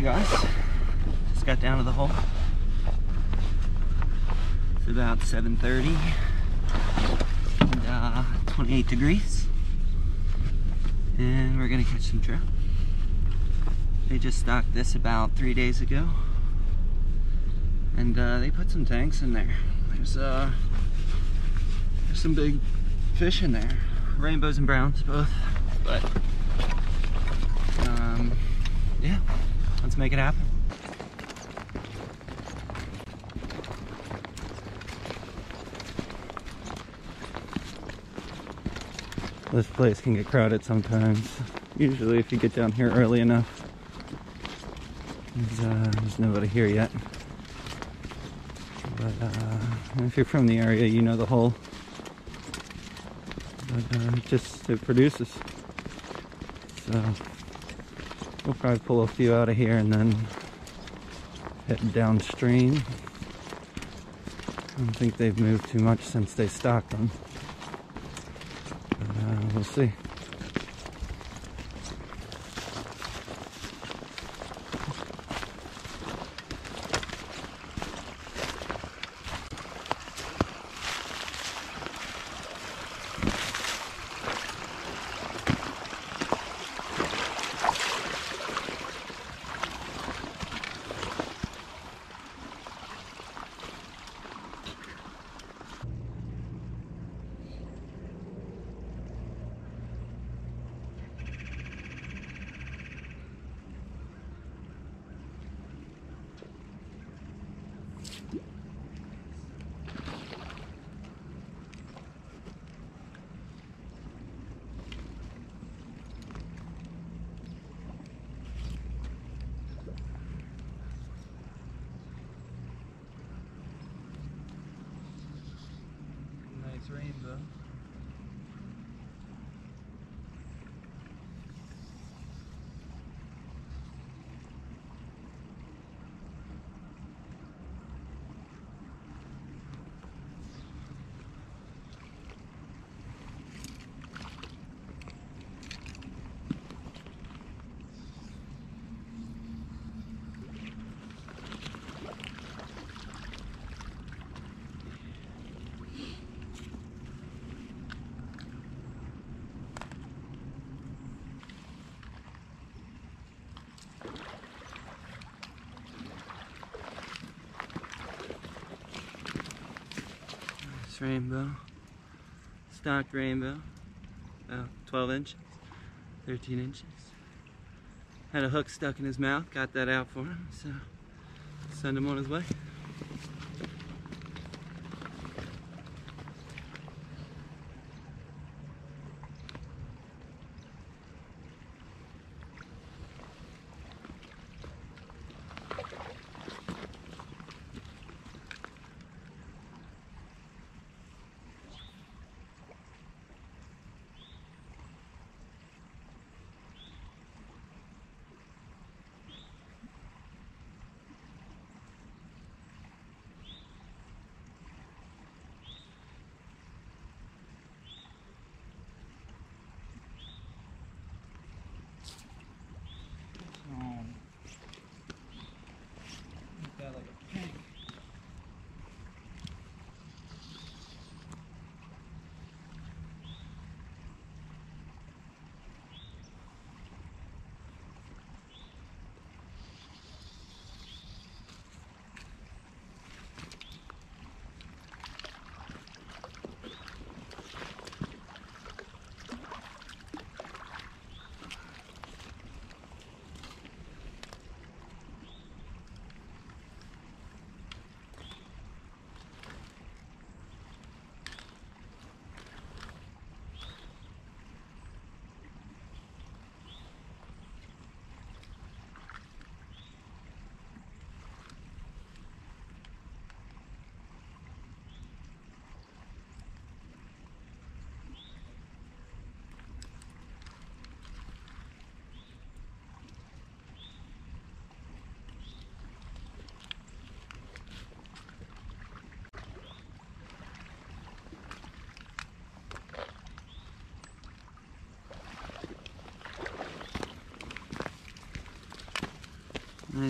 Hey guys, just got down to the hole. It's about 7.30 and uh, 28 degrees. And we're gonna catch some trout. They just stocked this about three days ago. And uh, they put some tanks in there. There's, uh, there's some big fish in there. Rainbows and browns both, but um, yeah, let's make it happen. This place can get crowded sometimes. Usually if you get down here early enough. There's, uh, there's nobody here yet. But uh, if you're from the area, you know the hole. But uh, it just, it produces. So we'll probably pull a few out of here and then head downstream. I don't think they've moved too much since they stocked them. But, uh, we'll see. Nice rainbow. Rainbow. Stocked rainbow. About 12 inches. 13 inches. Had a hook stuck in his mouth. Got that out for him. So send him on his way.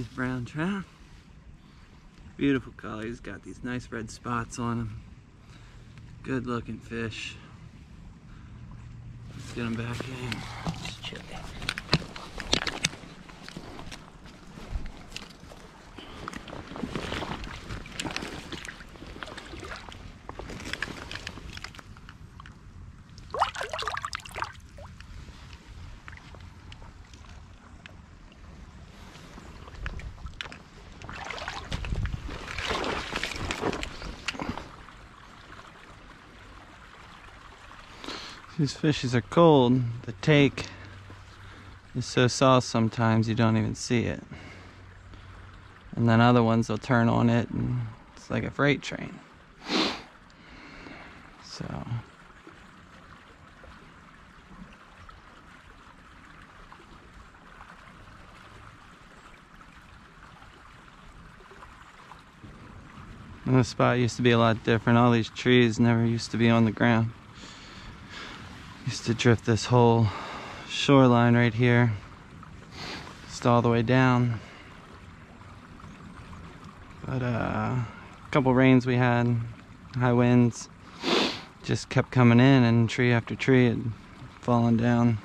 Nice brown trout. Beautiful color. He's got these nice red spots on him. Good looking fish. Let's get him back in. These fishes are cold. The take is so soft sometimes you don't even see it. And then other ones will turn on it and it's like a freight train. So And this spot used to be a lot different. All these trees never used to be on the ground. Used to drift this whole shoreline right here. Just all the way down. But uh, a couple rains we had, high winds, just kept coming in and tree after tree had fallen down.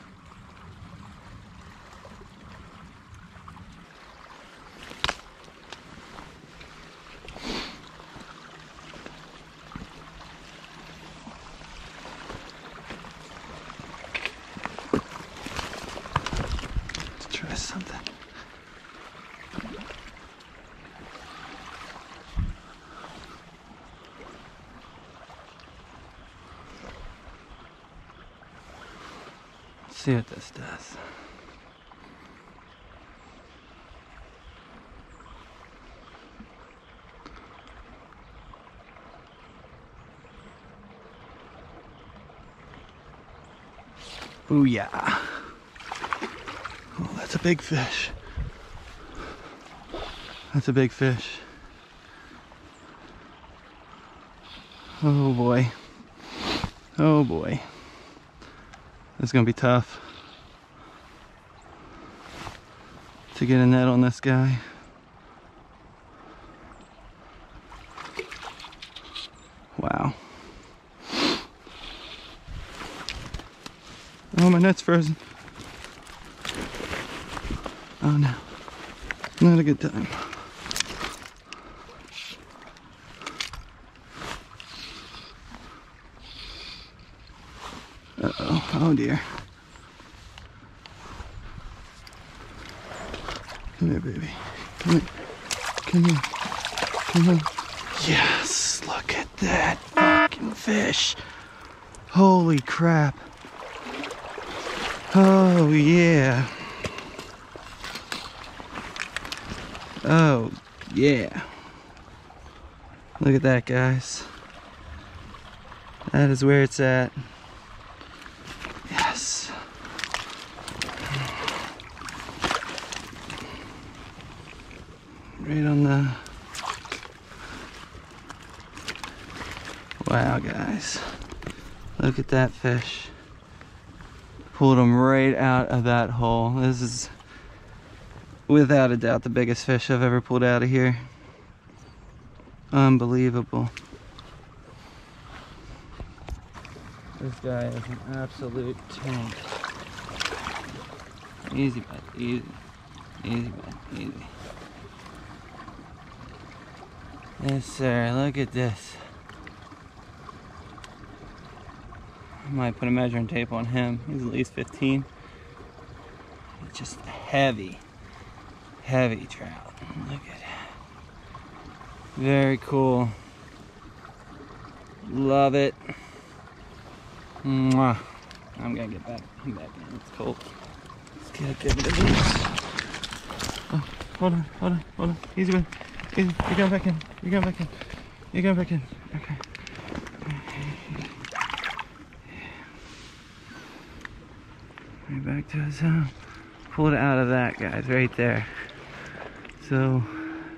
Let's try something. Let's see what this does. Booyah. Oh, that's a big fish. That's a big fish. Oh boy. Oh boy. This is gonna be tough to get a net on this guy. Wow. Oh, my net's frozen. Oh no. Not a good time. Uh oh. Dear. Come here, baby. Come here. Come here. Come here. Yes, look at that fucking fish. Holy crap. Oh, yeah. Oh, yeah. Look at that, guys. That is where it's at. Yes. Right on the... Wow, guys. Look at that fish. Pulled him right out of that hole. This is without a doubt the biggest fish I've ever pulled out of here. Unbelievable. This guy is an absolute tank. Easy, bud. Easy. Easy, bud. Easy. Yes, sir. Look at this. I might put a measuring tape on him. He's at least 15. It's just heavy, heavy trout. Look at. Very cool. Love it. Mwah. I'm gonna get back. I'm back in. It's cold. Let's get a good look at this. Oh, hold on, hold on, hold on. Easy, man. You're going back in. You're going back in. You're going back in. Okay. Right back to his home. Pulled out of that, guys, right there. So,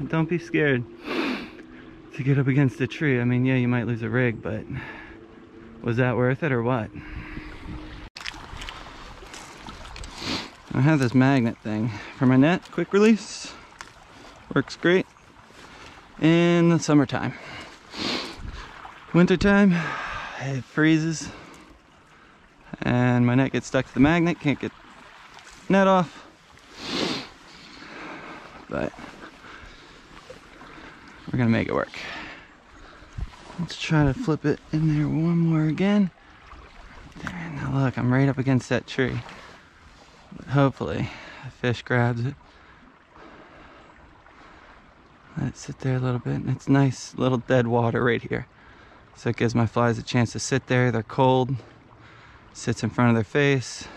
don't be scared to get up against a tree. I mean, yeah, you might lose a rig, but was that worth it or what? I have this magnet thing for my net, quick release. Works great in the summertime. Wintertime, it freezes and my net gets stuck to the magnet, can't get net off. But we're gonna make it work. Let's try to flip it in there one more again. There, now look, I'm right up against that tree. But hopefully a fish grabs it. Let it sit there a little bit. And It's nice little dead water right here. So it gives my flies a chance to sit there. They're cold. Sits in front of their face.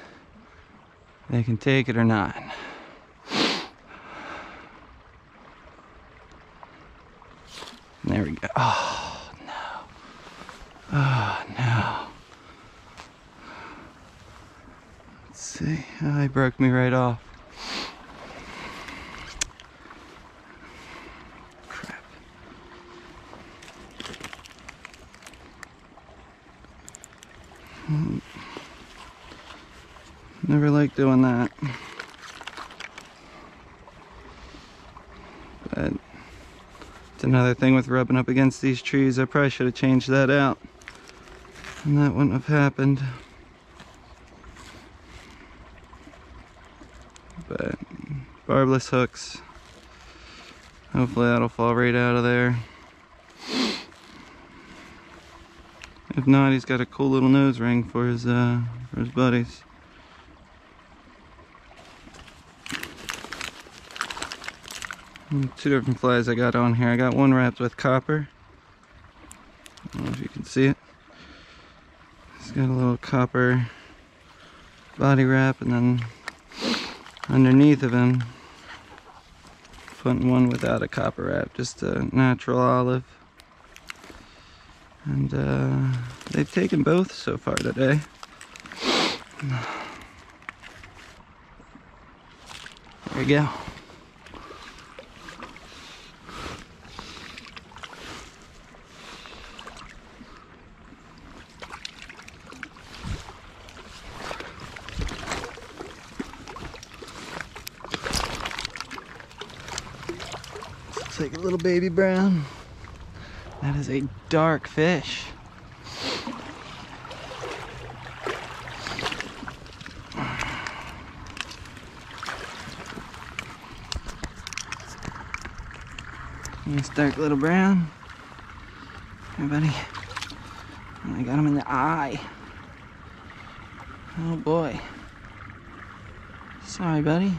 They can take it or not. There we go. Oh, no. Oh, no. Let's see. Oh, he broke me right off. Never liked doing that. But it's another thing with rubbing up against these trees. I probably should have changed that out. And that wouldn't have happened. But barbless hooks. Hopefully that'll fall right out of there. If not, he's got a cool little nose ring for his uh, for his buddies. Two different flies I got on here. I got one wrapped with copper. I don't know if you can see it. It's got a little copper body wrap and then underneath of him putting one without a copper wrap, just a natural olive. And uh, they've taken both so far today. There we go. Like a little baby brown. That is a dark fish. Nice dark little brown. Hey buddy. I got him in the eye. Oh boy. Sorry buddy.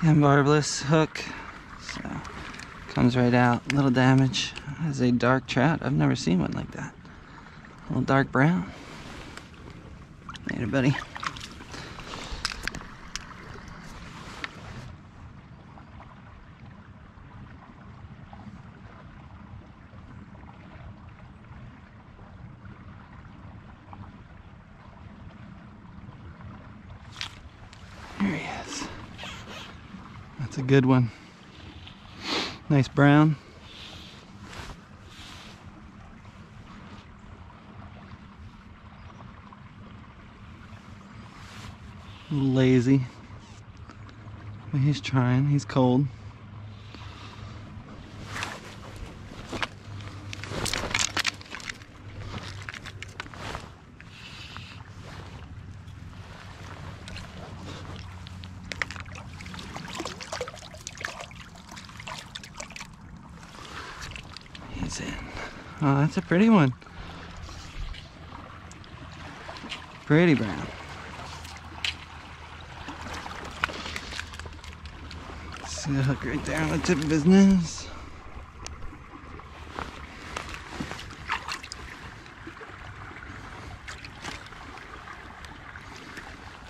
And barbless hook. Comes right out. Little damage. Has a dark trout. I've never seen one like that. A little dark brown. Later, buddy. There he is. That's a good one. Nice brown. Lazy. But he's trying. He's cold. Oh, that's a pretty one. Pretty brown. See the hook right there on the tip of his nose.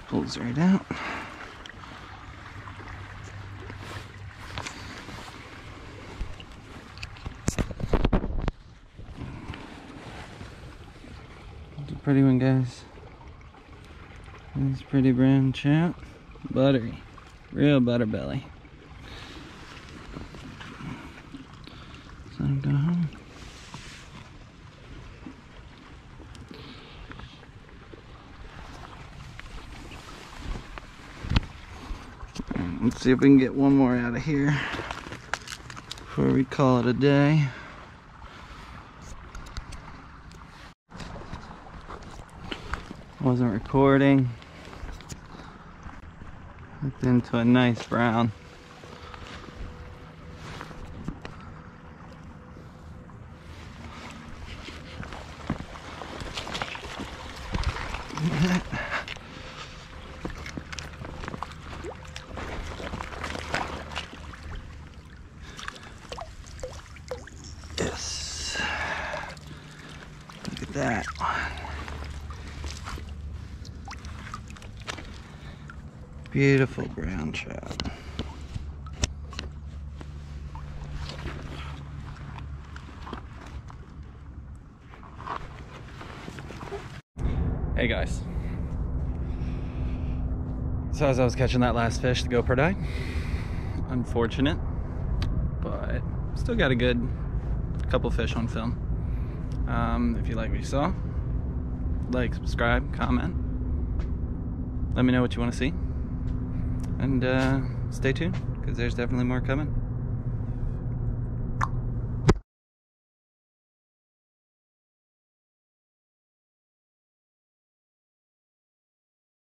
Pulls right out. It's a pretty one, guys. This pretty brown trout. Buttery. Real butter belly. So home. Let's see if we can get one more out of here before we call it a day. Wasn't recording. Into a nice brown. Yes. Look at that Beautiful brown trout. Hey guys. So as I was catching that last fish, the GoPro died. Unfortunate, but still got a good couple fish on film. Um, if you like what you saw, like, subscribe, comment. Let me know what you want to see. And uh, stay tuned, because there's definitely more coming.